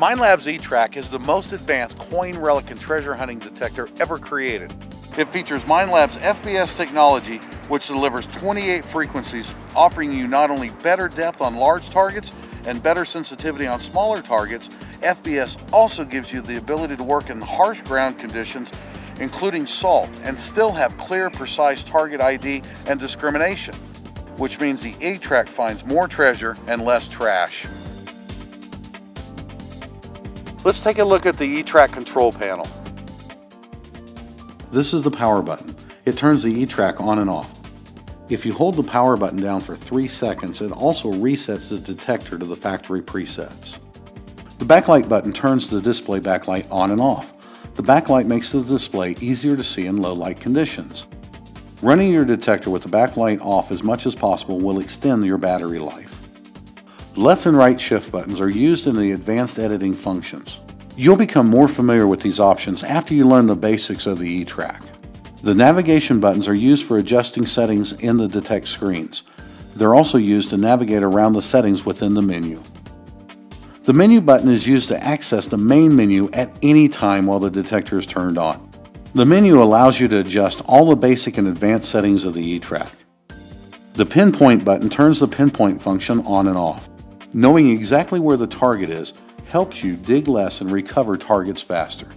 Minelab's E-Trac is the most advanced coin, relic, and treasure hunting detector ever created. It features Minelab's FBS technology, which delivers 28 frequencies, offering you not only better depth on large targets and better sensitivity on smaller targets, FBS also gives you the ability to work in harsh ground conditions, including salt, and still have clear, precise target ID and discrimination, which means the E-Trac finds more treasure and less trash. Let's take a look at the E-Trac control panel. This is the power button. It turns the E-Trac on and off. If you hold the power button down for 3 seconds, it also resets the detector to the factory presets. The backlight button turns the display backlight on and off. The backlight makes the display easier to see in low light conditions. Running your detector with the backlight off as much as possible will extend your battery life. Left and right shift buttons are used in the advanced editing functions. You'll become more familiar with these options after you learn the basics of the E-Trac. The navigation buttons are used for adjusting settings in the detect screens. They're also used to navigate around the settings within the menu. The menu button is used to access the main menu at any time while the detector is turned on. The menu allows you to adjust all the basic and advanced settings of the E-Trac. The pinpoint button turns the pinpoint function on and off. Knowing exactly where the target is helps you dig less and recover targets faster.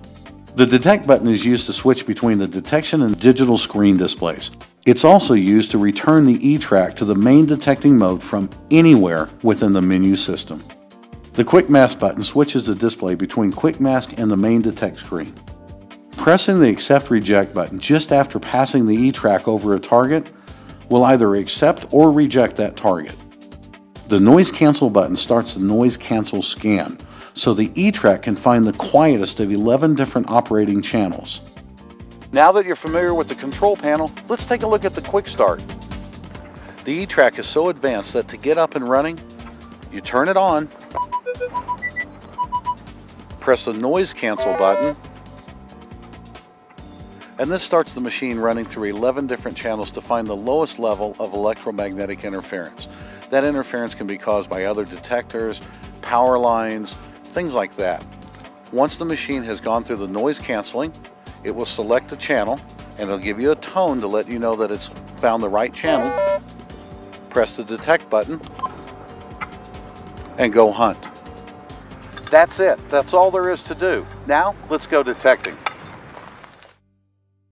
The detect button is used to switch between the detection and digital screen displays. It's also used to return the E-Trac to the main detecting mode from anywhere within the menu system. The Quick Mask button switches the display between Quick Mask and the main detect screen. Pressing the Accept Reject button just after passing the E-Trac over a target will either accept or reject that target. The noise cancel button starts the noise cancel scan, so the E-Trac can find the quietest of 11 different operating channels. Now that you're familiar with the control panel, let's take a look at the quick start. The E-Trac is so advanced that to get up and running, you turn it on, press the noise cancel button, and this starts the machine running through 11 different channels to find the lowest level of electromagnetic interference. That interference can be caused by other detectors, power lines, things like that. Once the machine has gone through the noise canceling, it will select a channel and it'll give you a tone to let you know that it's found the right channel. Press the detect button and go hunt. That's it. That's all there is to do. Now, let's go detecting.